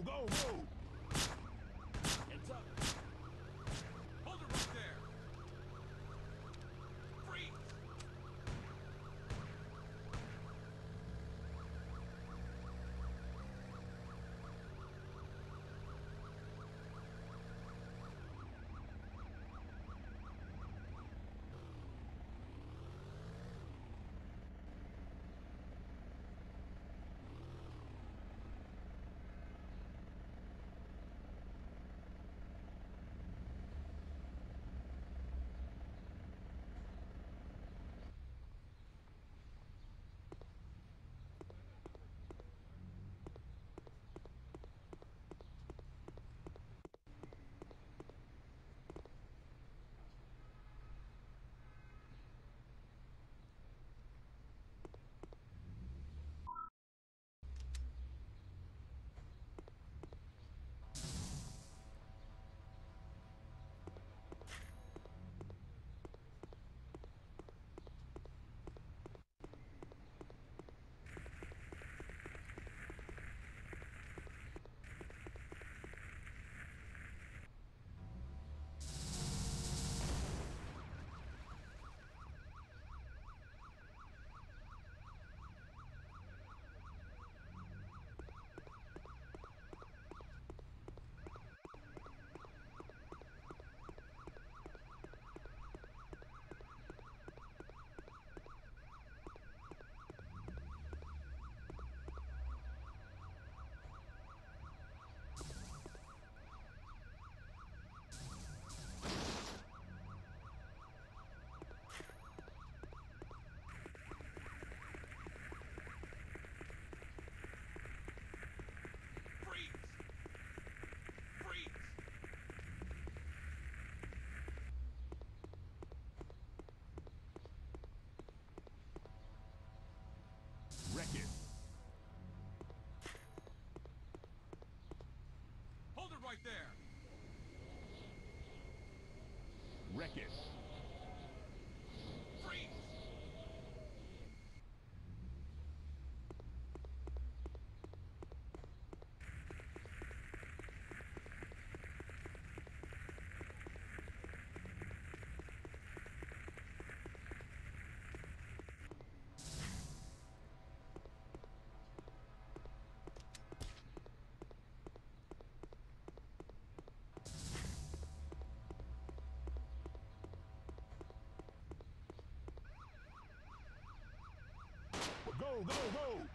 go, go! Wreck go, go, go!